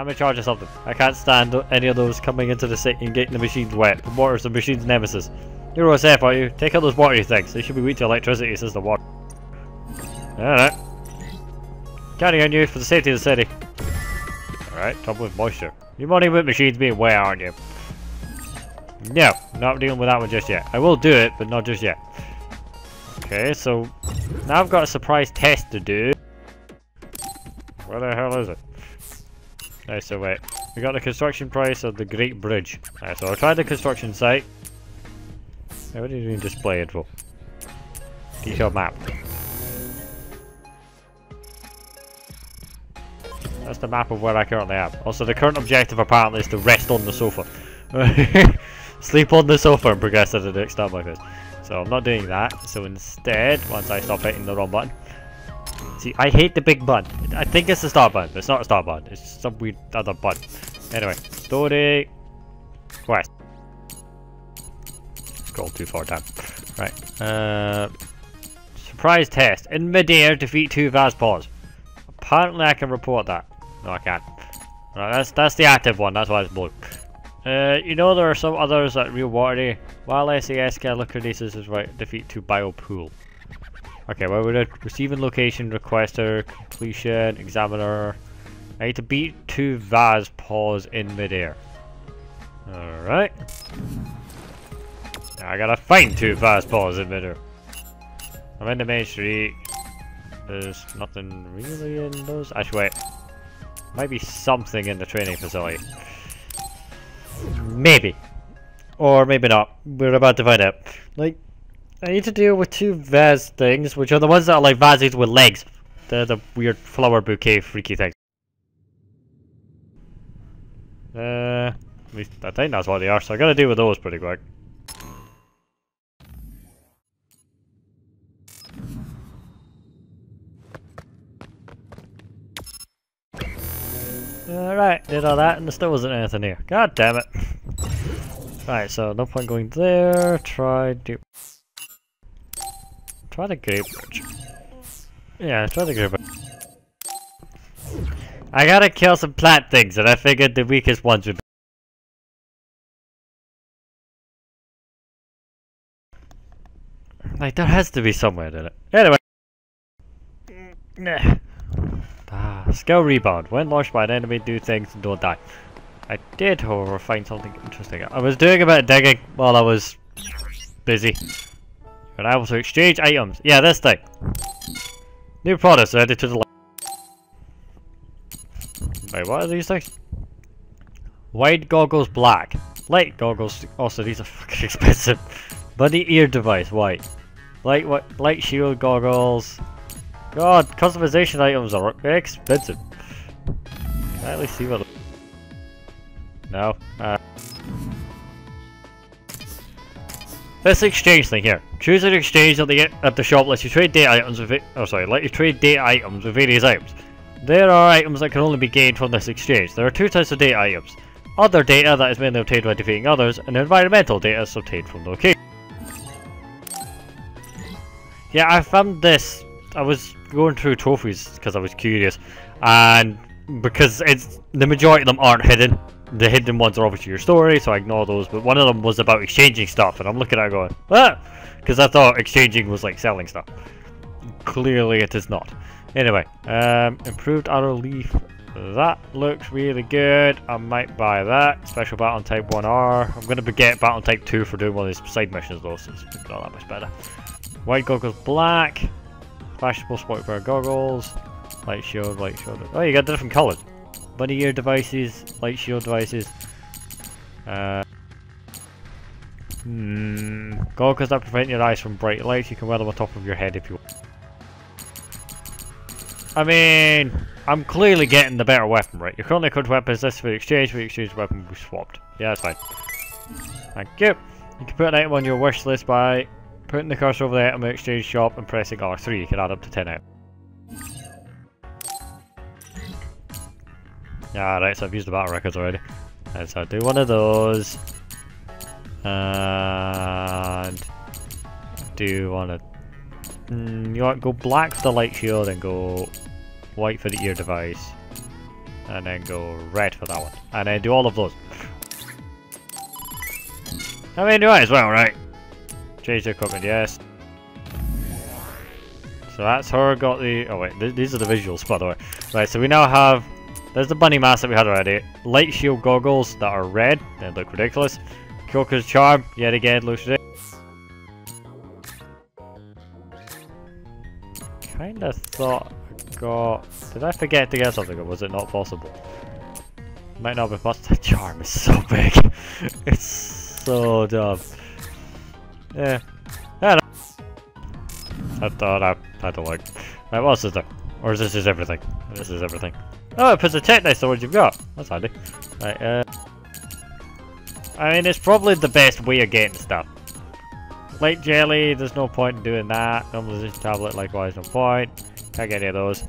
I'm in charge of something. I can't stand any of those coming into the city and getting the machines wet. The water's the machine's nemesis. You're OSF, are you? Take out those watery things. They should be weak to electricity since the water. Alright. Counting on you for the safety of the city. Alright, trouble with moisture. You're money with machines being wet, aren't you? No, not dealing with that one just yet. I will do it, but not just yet. Okay, so now I've got a surprise test to do. Where the hell is it? Nice, so wait. We got the construction price of the Great Bridge. Alright, so I'll try the construction site. Hey, what did you display it info? Detailed map. That's the map of where I currently am. Also, the current objective apparently is to rest on the sofa. Sleep on the sofa and progress to the next start like this. So I'm not doing that. So instead, once I stop hitting the wrong button. See, I hate the big button. I think it's the star but it's not a star button. It's some weird other button. Anyway, story quest. Scroll too far down. Right. Uh, surprise test. In midair, defeat two Vazpaws. Apparently I can report that. No, I can't. Right, that's that's the active one. That's why it's blue. Uh, you know there are some others that real watery. While SAS can look this is right. Defeat two bio biopool. Okay, well we're receiving location requester completion examiner. I need to beat two Vaz paws in midair. Alright. I gotta find two Vaz paws in midair. I'm in the main street. There's nothing really in those. Actually, wait. Might be something in the training facility. Maybe. Or maybe not. We're about to find out. Like, I need to deal with two vase things, which are the ones that are like vases with legs. They're the weird flower bouquet freaky things. Uh, at least I think that's what they are, so I gotta deal with those pretty quick. Alright, did all that and there still wasn't anything here. God damn it. Alright, so no point going there. Try to Try the Great Bridge. Yeah, try the Great Bridge. I gotta kill some plant things and I figured the weakest ones would be Like, there has to be somewhere in it. Anyway. Nah. Ah, skill rebound. When launched by an enemy, do things and don't die. I did, however, find something interesting. I was doing a bit of digging while I was busy. I was to exchange items. Yeah, this thing. New products added to the list. Wait, what are these things? White goggles black. Light goggles, also these are fucking expensive. Bunny ear device, white. Light, what, light shield goggles. God, customization items are expensive. Can I at least see what... No? Uh, this exchange thing here. Choose an exchange at the at the shop lets you trade data items with it. Oh, sorry, let you trade data items with various items. There are items that can only be gained from this exchange. There are two types of data items. Other data that is mainly obtained by defeating others, and environmental data is obtained from location. Yeah, I found this. I was going through trophies because I was curious, and because it's the majority of them aren't hidden. The hidden ones are obviously your story, so I ignore those. But one of them was about exchanging stuff, and I'm looking at it going, ah, because I thought exchanging was like selling stuff. Clearly, it is not. Anyway, um, improved arrow leaf. That looks really good. I might buy that. Special battle type 1R. I'm going to get battle type 2 for doing one of these side missions though, so it's not that much better. White goggles black. Flashable sport pair goggles. Light shield, light shield. Oh, you got different colours. Bunny ear devices, light shield devices. Uh, hmm, goggles that prevent your eyes from bright lights. You can wear them on top of your head if you want. I mean, I'm clearly getting the better weapon, right? Your currently equipped weapon is this for exchange, for the exchange weapon we swapped. Yeah, that's fine. Thank you. You can put an item on your wish list by Putting the cursor over the item exchange shop and pressing R3, you can add up to 10 items. Yeah, right, so I've used the battle records already. Right, so I'll do one of those. And do one of mm, you want go black for the light shield and go white for the ear device. and then go red for that one. And then do all of those. I mean, do I as well, right? Change the equipment, yes. So that's her got the... Oh wait, th these are the visuals, by the way. Right, so we now have... There's the bunny mask that we had already. Light shield goggles that are red. They look ridiculous. Kyoka's charm, yet again, looks ridiculous. Kinda thought I got... Did I forget to get something or was it not possible? Might not be possible. The charm is so big. it's so dumb. Yeah. I I thought I, I don't like. Right, what else is there? Or is this is everything? This is everything. Oh, it puts a tech next to what you've got. That's handy. Right, uh... I mean, it's probably the best way of getting stuff. Light jelly, there's no point in doing that. Normalization tablet, likewise, no point. Can't get any of those.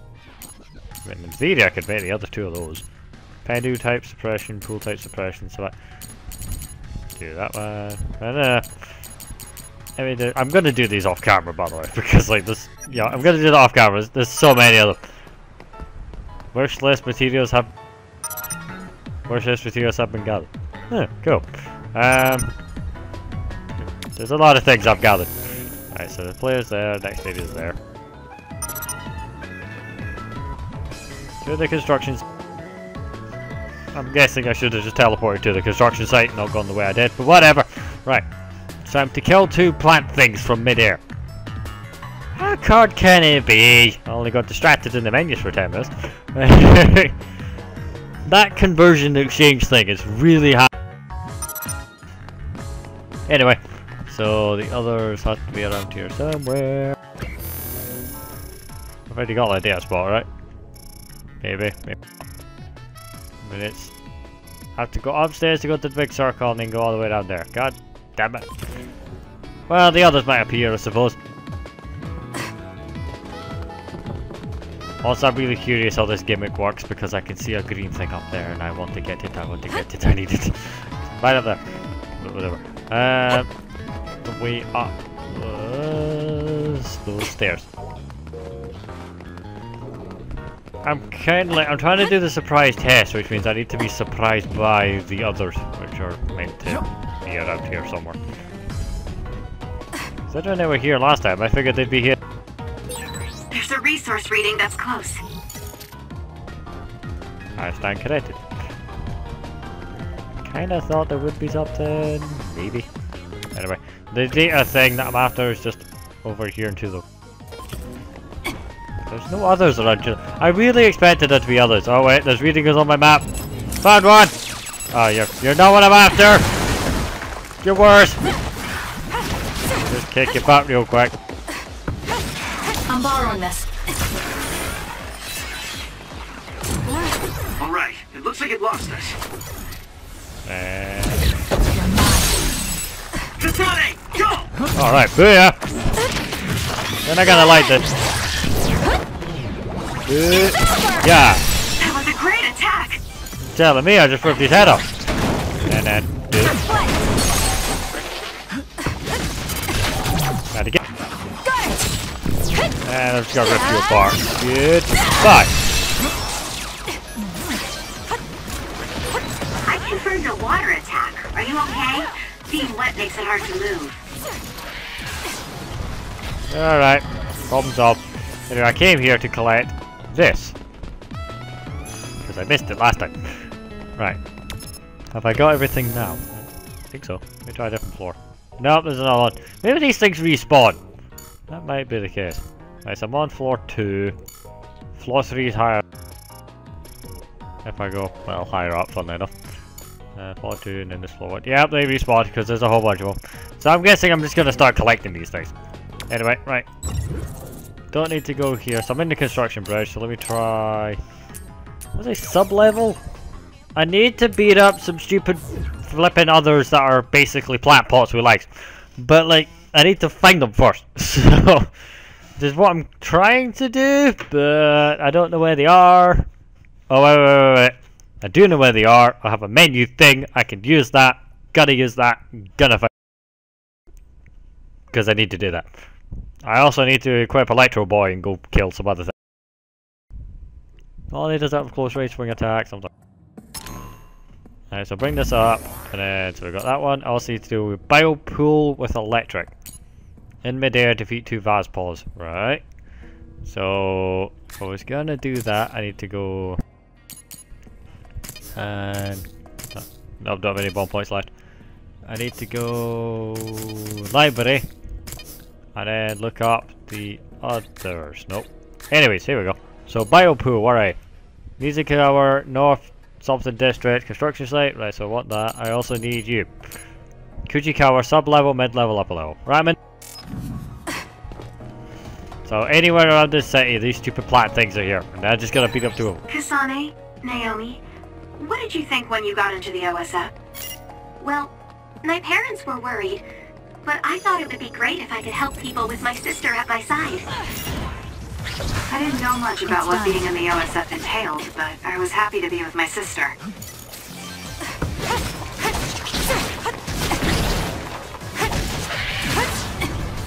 I mean, in theory, I could make the other two of those. Pendu type suppression, pool type suppression, so I do that one. And, uh, I mean, I'm gonna do these off camera, by the way, because like this, yeah, I'm gonna do that off camera. There's so many of them. List materials have, list materials have been gathered. Yeah, cool. Um, there's a lot of things I've gathered. Alright, so the player's there, next stage is there. To the construction I'm guessing I should have just teleported to the construction site and not gone the way I did, but whatever. Right. Time to kill two plant things from midair. Hard can it be? I only got distracted in the menus for 10 minutes. that conversion exchange thing is really hard. Anyway, so the others have to be around here somewhere. I've already got like that spot, right? Maybe, maybe have to go upstairs to go to the big circle and then go all the way down there. God damn it. Well, the others might appear, I suppose. Also, I'm really curious how this gimmick works because I can see a green thing up there and I want to get it, I want to get it, I need it. right up there. Whatever. Uh, the way up was those stairs. I'm kind of like, I'm trying to do the surprise test, which means I need to be surprised by the others, which are meant to be around here somewhere. Since when they were here last time, I figured they'd be here. There's a resource reading that's close. I stand corrected. Kinda thought there would be something, maybe. Anyway, the data thing that I'm after is just over here into the there's no others around here. I really expected there to be others. Oh wait, there's readings on my map. Found one! Oh, you're, you're not what I'm after! You're worse! Just kick your butt real quick. I'm borrowing this. It looks like it lost us. And... Kasane, go! Alright, booyah! Then I gotta light this. Uh, yeah. That was a great attack. Telling me I just ripped his head off. And then. Uh, Gotta get. And I'm just gonna rip you apart. Good. Bye. Being wet makes it hard to move. Alright. Problem solved. Anyway, I came here to collect this. Because I missed it last time. Right. Have I got everything now? I think so. Let me try a different floor. Nope, there's another one. Maybe these things respawn. That might be the case. Right, so I'm on floor 2. Floor 3 is higher. If I go, well, higher up, funnily enough. Uh, floor 2 and then this floor 1. Yep, they respawn because there's a whole bunch of them. So I'm guessing I'm just going to start collecting these things. Anyway, right. Don't need to go here. So I'm in the construction bridge, so let me try... Was I sub-level? I need to beat up some stupid flipping others that are basically plant pots with legs. But like, I need to find them first. So, this is what I'm trying to do, but I don't know where they are. Oh, wait, wait, wait, wait. I do know where they are. I have a menu thing. I can use that. Gotta use that. Gonna Because I need to do that. I also need to equip Electro Boy and go kill some other things. Oh, he does have close range swing attack sometimes. Alright, so bring this up, and then, so we've got that one. I also need to do Bio Pool with Electric. In midair, defeat two Vazpaws. Right. So, I was gonna do that, I need to go... And... No, don't have any bomb points left. I need to go... Library. And then look up the others. Nope. Anyways, here we go. So, Biopool, alright. Music Tower, North something district, construction site. Right, so I want that. I also need you. Kujikawa, sub-level, mid-level, upper level. Right, man? So anywhere around this city, these stupid plant things are here. And I just gotta beat up two of them. Kasane, Naomi, what did you think when you got into the OSF? Well, my parents were worried, but I thought it would be great if I could help people with my sister at my side. I didn't know much about what being in the OSF entailed, but I was happy to be with my sister.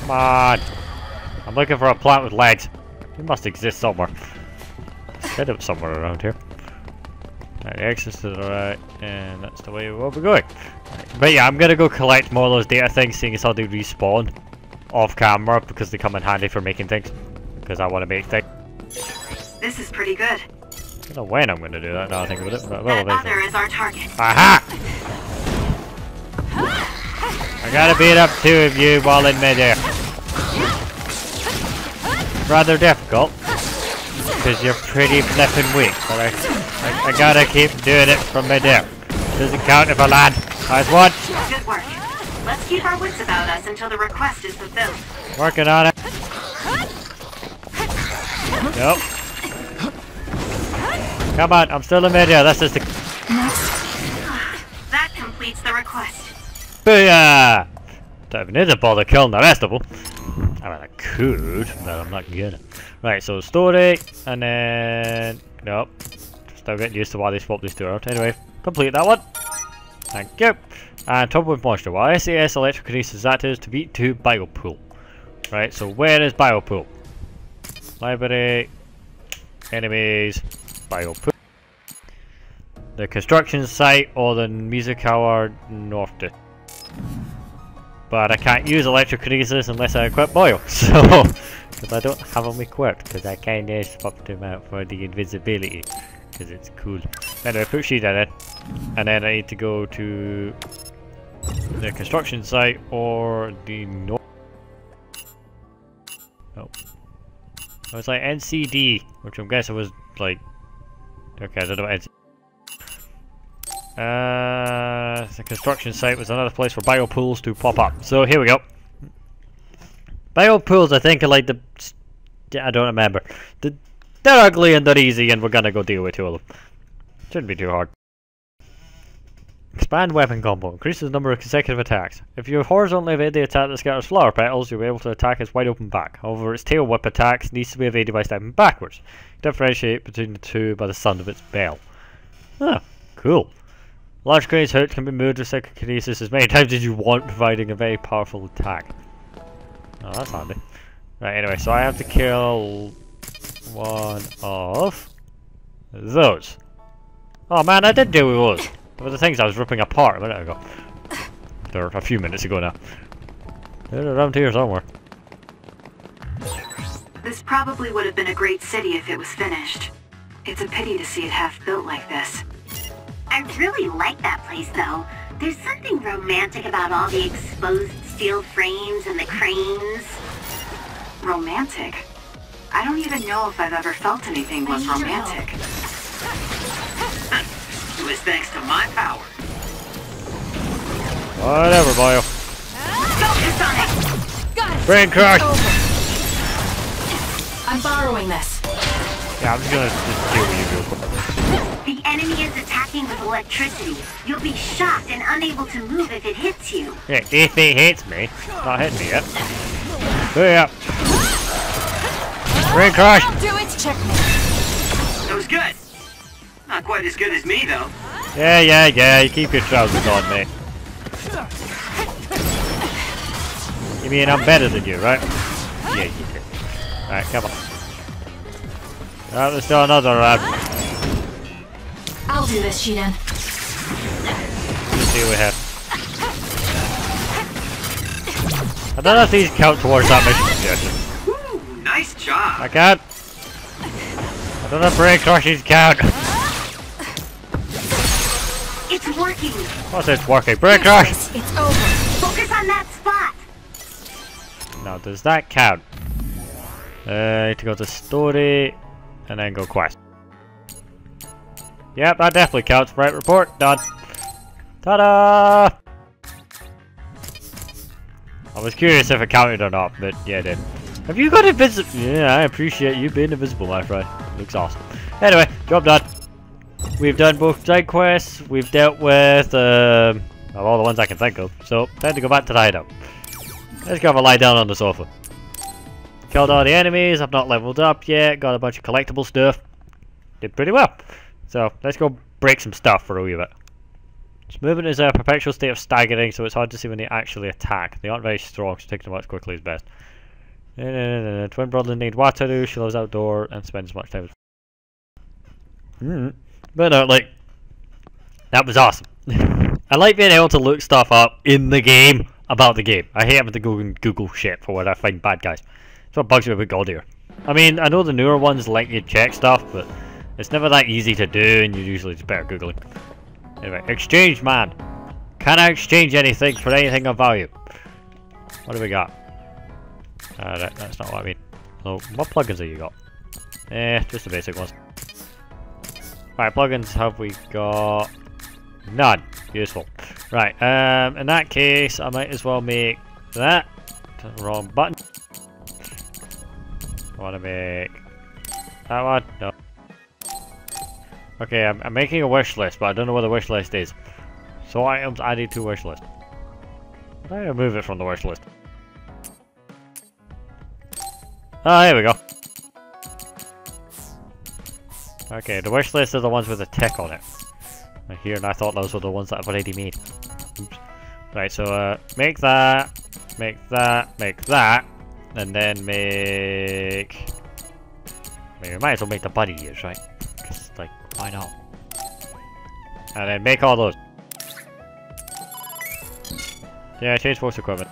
Come on. I'm looking for a plant with legs. It must exist somewhere. Said it was somewhere around here. Right, the exit's to the right, and that's the way we'll be going. But yeah, I'm gonna go collect more of those data things, seeing as how they respawn off camera, because they come in handy for making things. Because I want to make things. This is pretty good. I don't know when I'm gonna do that, now I think about it, but well, That other is our target. Aha! I gotta beat up two of you while in midair. Rather difficult, because you're pretty flippin' weak, but I, I, I gotta keep doing it from midair. Doesn't count if I land. Nice one. Good work. Let's keep our wits about us until the request is fulfilled. Working on it. Nope. Come on, I'm still in midair. That's just the That completes the request. Booyah! Don't even need to bother killing the rest of them. I mean, I could, but I'm not gonna. Right, so story, and then... Nope. Still getting used to why they swapped these two out. Anyway, complete that one. Thank you. And Trouble with Monster. While SAS Electrokinesis, that is to beat to Biopool. Right, so where is Biopool? Library, enemies, Biopool. The construction site or the music tower north but I can't use electrokinesis unless I equip Boyle, so because I don't have them equipped, because I kinda swapped them out for the invisibility, because it's cool. Anyway, put Sheeta in, and then I need to go to the construction site or the north. Oh, I was like NCD, which I'm guessing was like okay, I don't know what NCD. Uh, the construction site was another place for biopools to pop up. So here we go. Biopools, I think, are like the... I don't remember. The, they're ugly and they're easy and we're gonna go deal with two of them. Shouldn't be too hard. Expand weapon combo. Increases the number of consecutive attacks. If you horizontally evade the attack that scatters flower petals, you'll be able to attack its wide open back. However, its tail whip attacks needs to be evaded by stepping backwards. Differentiate between the two by the sound of its bell. Ah, cool. Large crane's hurt can be moved with psychokinesis as many times as you want, providing a very powerful attack. Oh, that's handy. Right, anyway, so I have to kill one of those. Oh man, I did deal with those. They were the things I was ripping apart a minute ago. They're a few minutes ago now. They're around here somewhere. This probably would have been a great city if it was finished. It's a pity to see it half built like this. I really like that place though. There's something romantic about all the exposed steel frames and the cranes. Romantic? I don't even know if I've ever felt anything less need your help. romantic. It was thanks to my power. Whatever, Bio. Focus on it! Got it. Brain crush! I'm borrowing this. Yeah, I'm just gonna just deal with you real quick. The enemy is attacking with electricity. You'll be shocked and unable to move if it hits you. Yeah, if it hits me, not hitting me yet. Yeah. Brain crush! I'll do it. Checkmate. That was good. Not quite as good as me, though. Yeah, yeah, yeah, you keep your trousers on, mate. You mean I'm better than you, right? Yeah, you did. Alright, come on. Oh, there's still another uh, I'll do this, Shiden. Let's see what we have. I don't know if these count towards that mission suggestion. Ooh, nice job. I can't. I don't know if brain crushes count. It's working. What's it's working? Brain crush! It's over. Focus on that spot. Now, does that count? Uh, need to go to story and then go quest. Yep, that definitely counts. Right, report done. Ta-da! I was curious if it counted or not, but yeah, it did. Have you got invisible? Yeah, I appreciate you being invisible, my friend. Looks awesome. Anyway, job done. We've done both side quests. We've dealt with um, all the ones I can think of. So, time to go back to the hideout. Let's go have a lie down on the sofa. Killed all the enemies. I've not leveled up yet. Got a bunch of collectible stuff. Did pretty well. So, let's go break some stuff for a wee bit. Movement is a perpetual state of staggering, so it's hard to see when they actually attack. They aren't very strong, so taking them out as quickly is best. Twin brother named Wataru. She lives outdoor and spends as much time as. Mm. But no, like that was awesome. I like being able to look stuff up in the game about the game. I hate having to go and Google shit for when I find bad guys. That's what bugs me about God here. I mean, I know the newer ones let you check stuff, but it's never that easy to do, and you usually just better googling. Anyway, exchange man. Can I exchange anything for anything of value? What do we got? Uh, that, that's not what I mean. So, what plugins have you got? Eh, just the basic ones. Right, plugins have we got? None. Useful. Right, um, in that case, I might as well make that. Wrong button. I want to make that one. No. Okay, I'm, I'm making a wish list, but I don't know what the wish list is. So items added to wish list. I'm gonna move it from the wish list. Ah, here we go. Okay, the wish list are the ones with a tick on it. Right here, and I thought those were the ones that I've already made. Oops. Right, so uh, make that, make that, make that, and then make. I mean, we might as well make the bunny ears, right? Why not? And then make all those. Yeah, change force equipment.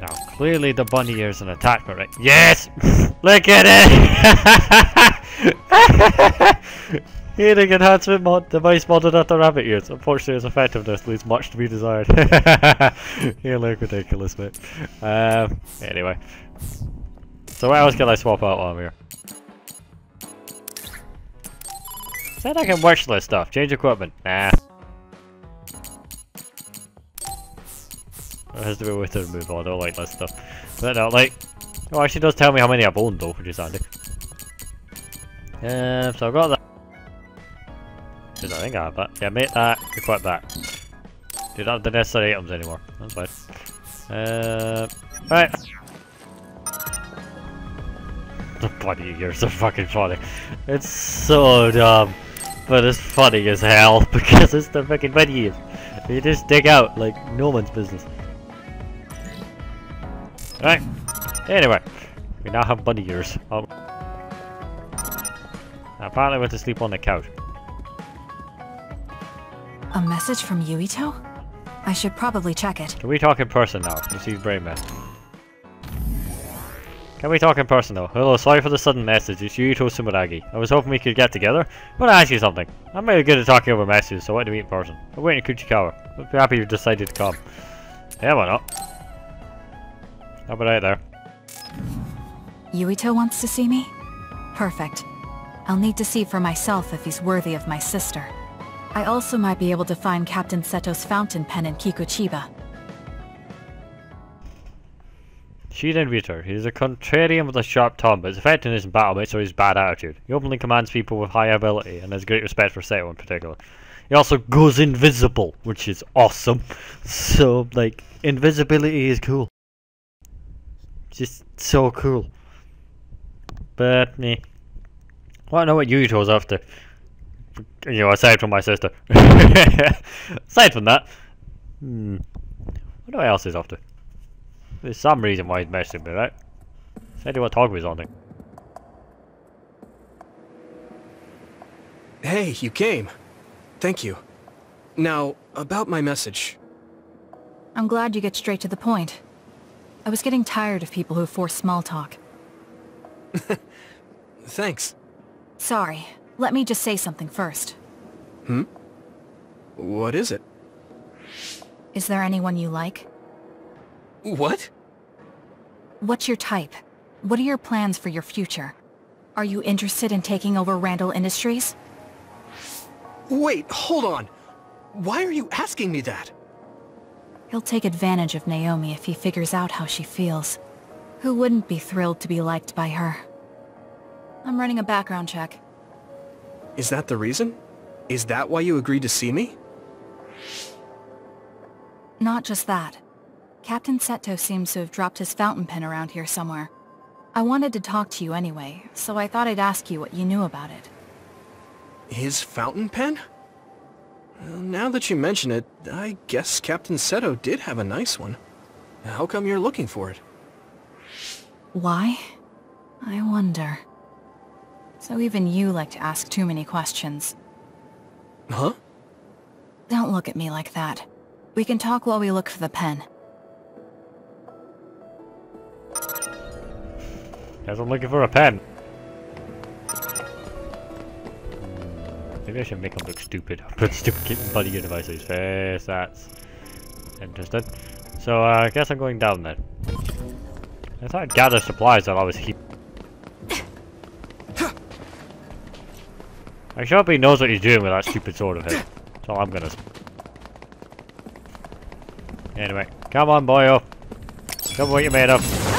Now, clearly the bunny ears an attachment, right? Yes! Look at it! Hearing enhancement mod device modded after rabbit ears. Unfortunately, its effectiveness leaves much to be desired. you look ridiculous, mate. Um, anyway. So what else can I swap out on here? Said I can wish list stuff. Change equipment. Nah. It has to be with the removal. I don't like that stuff. But no, like... Oh, actually does tell me how many I've owned though, which is handy. Um, so I've got that. Did I think I have that? Yeah, make that, equip that. Do not have the necessary items anymore. That's fine. Uh, right. The bunny ears are fucking funny. It's so dumb. But it's funny as hell because it's the fucking bunny ears. You just dig out like no one's business. Right. Anyway, we now have bunny ears. Oh. I finally went to sleep on the couch. A message from Yuito? I should probably check it. Can we talk in person now? Receive brain man. Can we talk in person though? Hello, sorry for the sudden message. It's Yuito Sumeragi. I was hoping we could get together. But I want to ask you something. I'm really good at talking over messages, so why do we meet in person? I'm waiting in Kikuchiba. I'm happy you decided to come. Yeah, why not? How about right there? Yuito wants to see me? Perfect. I'll need to see for myself if he's worthy of my sister. I also might be able to find Captain Seto's fountain pen in Kikuchiba. Shiden Riter. He is a contrarian with a sharp tongue, but his effectiveness in battle makes for his bad attitude. He openly commands people with high ability and has great respect for Seto in particular. He also goes invisible, which is awesome. So, like, invisibility is cool. Just so cool. But, me. Well, I know what Yuito's after. You know, aside from my sister. aside from that. Hmm. What else is after? There's some reason why he's messaging me, right? Said he want to talk with something. Hey, you came. Thank you. Now, about my message. I'm glad you get straight to the point. I was getting tired of people who force small talk. Thanks. Sorry. Let me just say something first. Hmm? What is it? Is there anyone you like? What? What's your type? What are your plans for your future? Are you interested in taking over Randall Industries? Wait, hold on. Why are you asking me that? He'll take advantage of Naomi if he figures out how she feels. Who wouldn't be thrilled to be liked by her? I'm running a background check. Is that the reason? Is that why you agreed to see me? Not just that. Captain Seto seems to have dropped his fountain pen around here somewhere. I wanted to talk to you anyway, so I thought I'd ask you what you knew about it. His fountain pen? Well, now that you mention it, I guess Captain Seto did have a nice one. How come you're looking for it? Why? I wonder. So even you like to ask too many questions. Huh? Don't look at me like that. We can talk while we look for the pen. Guess I'm looking for a pen. Maybe I should make him look stupid. Put stupid buddy your devices face. That's interesting. So uh, I guess I'm going down then. I thought I'd gather supplies that I was keep. I sure hope he knows what he's doing with that stupid sword of his. That's all I'm gonna. Anyway, come on, boyo. Come what you're made of.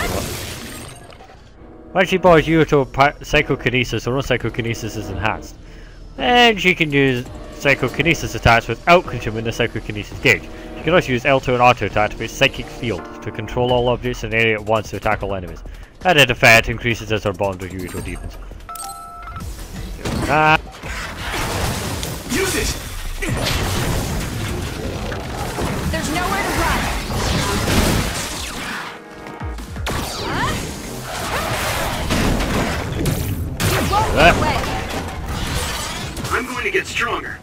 When she borrows you to psychokinesis, her own psychokinesis is enhanced. And she can use psychokinesis attacks without consuming the psychokinesis gauge. She can also use L2 and R2 to activate Psychic Field to control all objects in an area at once to attack all enemies. In effect increases as her bond with Yuito deepens. Ah, that. I'm going to get stronger.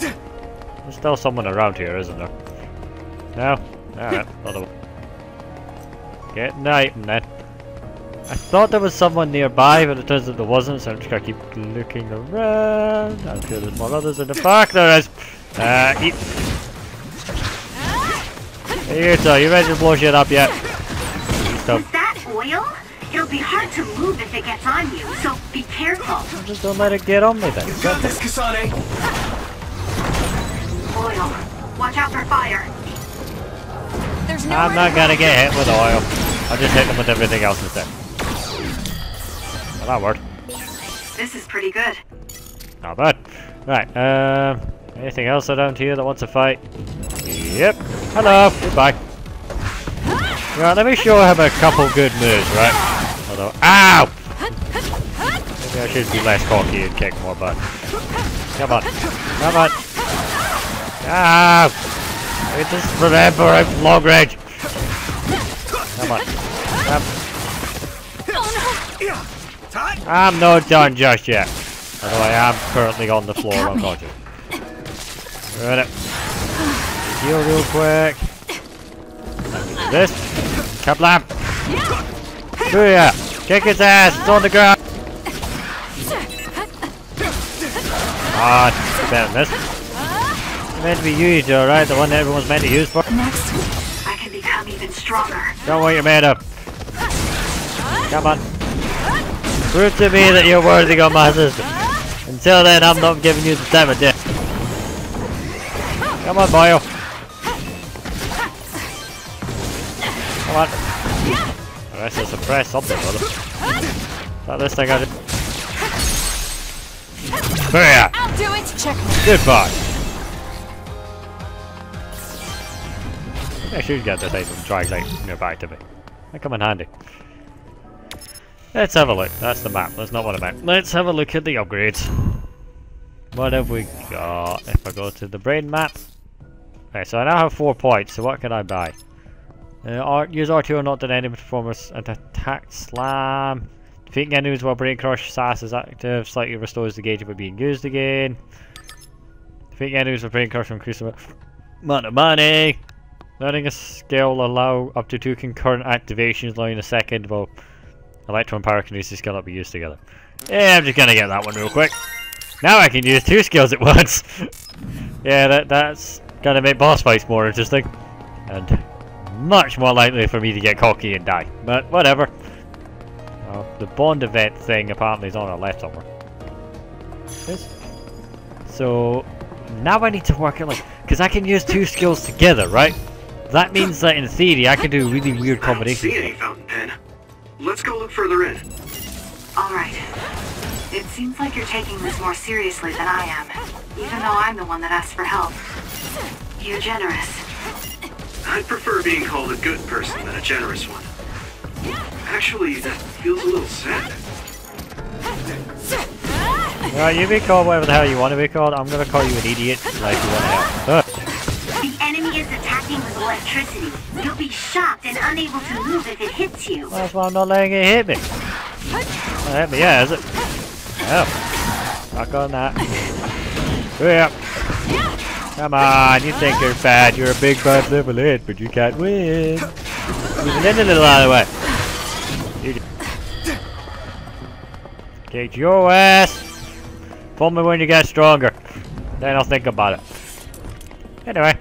There's still someone around here, isn't there? No? Alright, other one. Get night then. I thought there was someone nearby, but it turns out there wasn't, so I'm just gonna keep looking around. I'm sure there's more others in the back. There is! Uh, eat. Hey, you ready to blow shit up yet? Is that oil? It'll be hard to move if it gets on you, so be careful. Just don't let it get on me then. You Got this, Kasane! Oil. Watch out for fire. There's nowhere I'm not gonna get hit with oil. I'll just hit them with everything else instead. Well, that worked. This is pretty good. Not bad. Right, um, anything else around here that wants to fight? Yep. Hello, goodbye. Right, let me show him a couple good moves, right? Although, ow! Maybe I should be less cocky and kick more butt. Come on, come on. Ow! I just remember I'm long range. Come on. Come. I'm not done just yet. Although I am currently on the floor unconscious. Right it. Heal real quick. This. Kablam! Booyah! Kick his ass! It's on the ground! Ah, better than this. Meant to be used, alright? The one that everyone's meant to use for. Next. I can become even stronger. Don't you're made of. Come on. Prove to me that you're worthy of my assistance. Until then, I'm not giving you the time of day. Come on, boyo. I have to suppress something, brother. Is that this thing I did? Booyah! I'll do it! Check. Goodbye. I should get this item drag like nearby to me. That come in handy. Let's have a look. That's the map. That's not what I meant. Let's have a look at the upgrades. What have we got? If I go to the brain map. Okay, so I now have four points. So what can I buy? Uh, use R2 or not an enemy performance and attack slam. Defeating enemies while Brain Crush SAS is active slightly restores the gauge of it being used again. Defeating enemies with Brain Crush will increase the amount of money. Learning a skill allow up to two concurrent activations, allowing a second while Electro and Pyrokinesis cannot be used together. Yeah, I'm just gonna get that one real quick. Now I can use two skills at once. yeah, that that's gonna make boss fights more interesting. And much more likely for me to get cocky and die. But whatever. Uh, the bond event thing apparently is on our left somewhere. Yes. So now I need to work it like because I can use two skills together, right? That means that in theory I can do really weird I don't combinations. see any fountain pen. Let's go look further in. All right. It seems like you're taking this more seriously than I am, even though I'm the one that asked for help. You're generous. I'd prefer being called a good person than a generous one. Actually, that feels a little sad. Right, you be called whatever the hell you want to be called. I'm gonna call you an idiot like you want to help. The enemy is attacking with electricity. You'll be shocked and unable to move if it hits you. That's why I'm not letting it hit me. Not hit me, yeah, is it? Oh. Knock on that. Yeah. Come on, you think you're bad. You're a big bad level 8, but you can't win. In a little out of the way. You Get your ass. Pull me when you get stronger. Then I'll think about it. Anyway.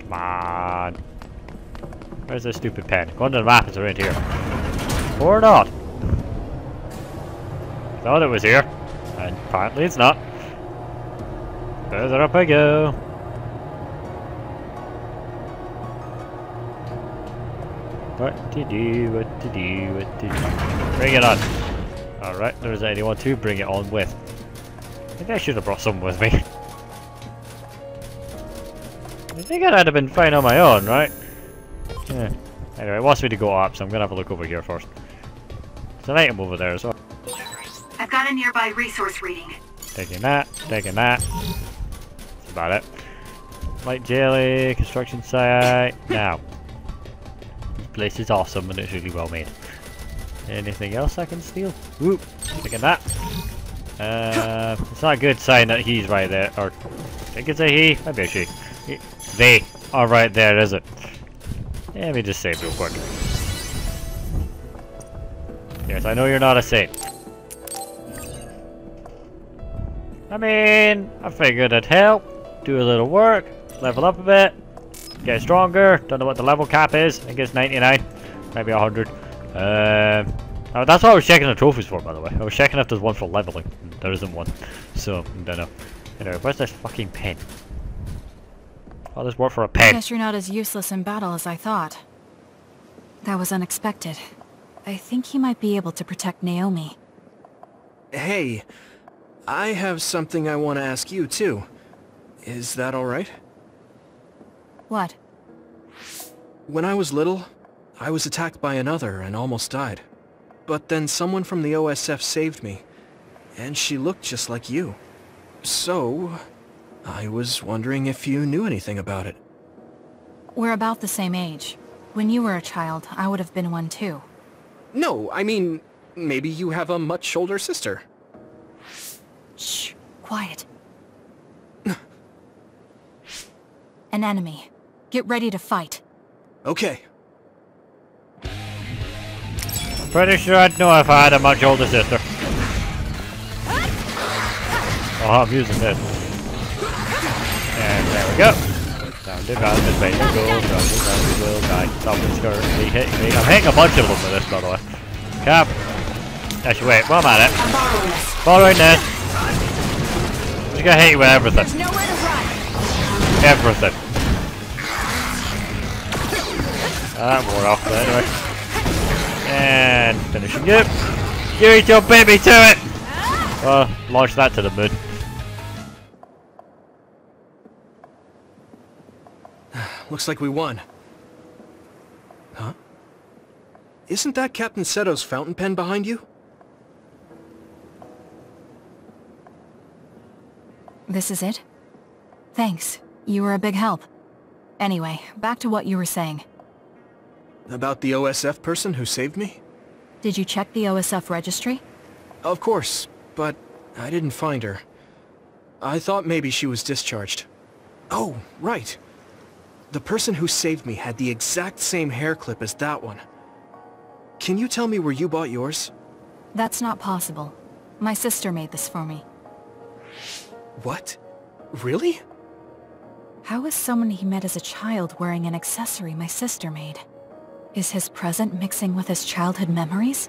Come on. Where's this stupid pen? Go under the map, it's around here. Or not. Thought it was here. And apparently it's not. Further up I go. What to do, what to do, what to do. Bring it on. Alright, there isn't anyone to bring it on with. Maybe I should have brought someone with me. I think I'd have been fine on my own, right? Yeah. Anyway, it wants me to go up, so I'm gonna have a look over here first. There's an item over there as well. I've got a nearby resource reading. Taking that, taking that. That's about it. Light jelly, construction site. Now. Place is awesome and it's really well made. Anything else I can steal? Whoop! at that. Uh, it's not a good sign that he's right there. Or, I could say he, maybe a she. He- They are right there, is it? Let me just save real quick. Yes, I know you're not a saint. I mean, I figured it'd help. Do a little work, level up a bit, get stronger. Don't know what the level cap is. I think it's 99, maybe 100. Um, oh, that's what I was checking the trophies for, by the way. I was checking if there's one for leveling. There isn't one, so I don't know. Anyway, where's this fucking pen? All this work for a pen. Guess you're not as useless in battle as I thought. That was unexpected. I think he might be able to protect Naomi. Hey, I have something I want to ask you, too. Is that alright? What? When I was little, I was attacked by another and almost died. But then someone from the OSF saved me, and she looked just like you. So, I was wondering if you knew anything about it. We're about the same age. When you were a child, I would have been one too. No, I mean, maybe you have a much older sister. Shh, quiet. An enemy. Get ready to fight. Okay. Pretty sure I'd know if I had a much older sister. Oh, I'm using this. And there we go. Down to ground, and bang, go, down to ground, we will die. Something's currently hitting me. I'm hitting a bunch of them with this, by the way. Cap. Actually, wait, while I'm at it. Following this. I'm just gonna hit you with everything. Everything. That wore off, but anyway. And finishing it. Give it your baby to it! Well, launch that to the moon. Looks like we won. Huh? Isn't that Captain Seto's fountain pen behind you? This is it? Thanks. You were a big help. Anyway, back to what you were saying. About the OSF person who saved me? Did you check the OSF registry? Of course, but I didn't find her. I thought maybe she was discharged. Oh, right. The person who saved me had the exact same hair clip as that one. Can you tell me where you bought yours? That's not possible. My sister made this for me. What? Really? How is someone he met as a child wearing an accessory my sister made? Is his present mixing with his childhood memories?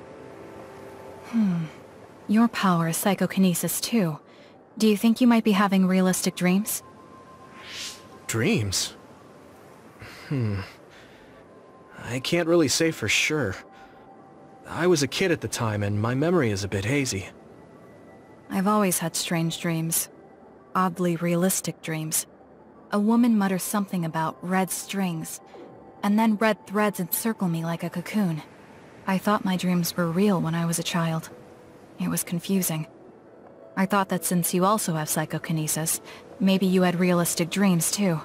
Hmm. Your power is psychokinesis too. Do you think you might be having realistic dreams? Dreams? Hmm. I can't really say for sure. I was a kid at the time and my memory is a bit hazy. I've always had strange dreams. Oddly realistic dreams. A woman mutters something about red strings, and then red threads encircle me like a cocoon. I thought my dreams were real when I was a child. It was confusing. I thought that since you also have psychokinesis, maybe you had realistic dreams too.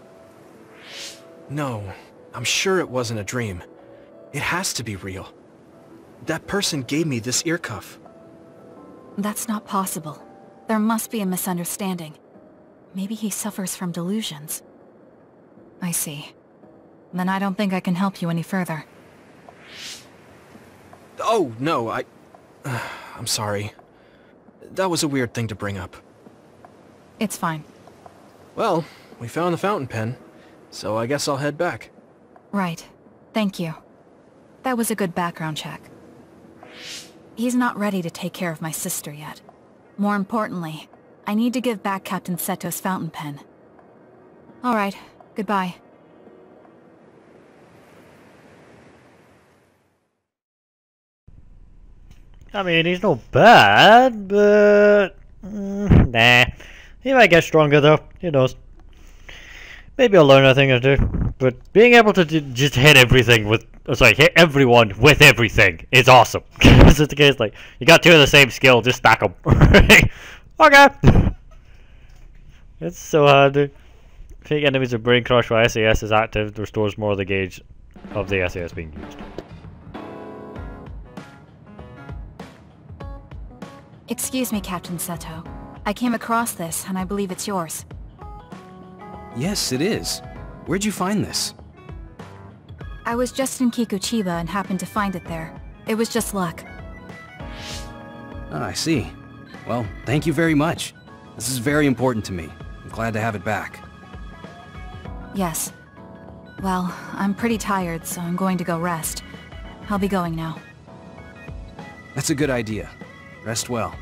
No, I'm sure it wasn't a dream. It has to be real. That person gave me this ear cuff. That's not possible. There must be a misunderstanding. Maybe he suffers from delusions. I see. Then I don't think I can help you any further. Oh, no, I... I'm sorry. That was a weird thing to bring up. It's fine. Well, we found the fountain pen, so I guess I'll head back. Right. Thank you. That was a good background check. He's not ready to take care of my sister yet. More importantly, I need to give back Captain Seto's fountain pen. Alright, goodbye. I mean, he's not bad, but... Mm, nah. He might get stronger though, who knows. Maybe I'll learn a thing or two. But being able to just hit everything with... Oh, hit everyone with everything is awesome. It's the case, like, you got two of the same skill, just stack them. okay! it's so hard, dude. Fake enemies are brain crushed while SAS is active, restores more of the gauge of the SAS being used. Excuse me, Captain Seto. I came across this, and I believe it's yours. Yes, it is. Where'd you find this? I was just in Kikuchiba and happened to find it there. It was just luck. Oh, I see. Well, thank you very much. This is very important to me. I'm glad to have it back. Yes. Well, I'm pretty tired, so I'm going to go rest. I'll be going now. That's a good idea. Rest well.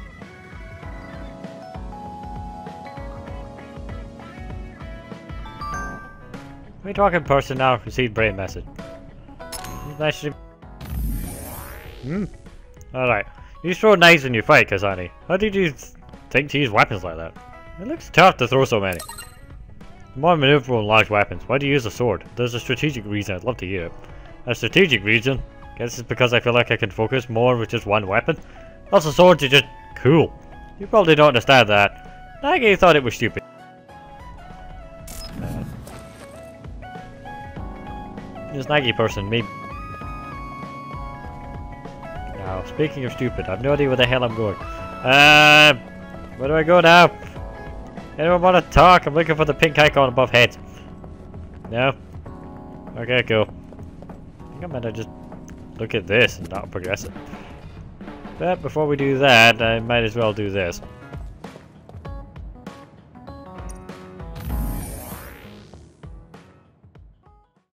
We talk in person now. Received brain message. Nice to... Hmm. Alright. You throw knives when you fight, Kasane. How did you think to use weapons like that? It looks tough to throw so many. More maneuverable in large weapons. Why do you use a sword? There's a strategic reason. I'd love to hear it. A strategic reason? Guess it's because I feel like I can focus more with just one weapon. Also, swords are just cool. You probably don't understand that. Nagi thought it was stupid. This Nagi person, me. Now, speaking of stupid, I've no idea where the hell I'm going. Uh, where do I go now? Anyone want to talk? I'm looking for the pink icon above head. No? Okay, cool. I think I'm gonna just look at this and not progress it. But before we do that, I might as well do this.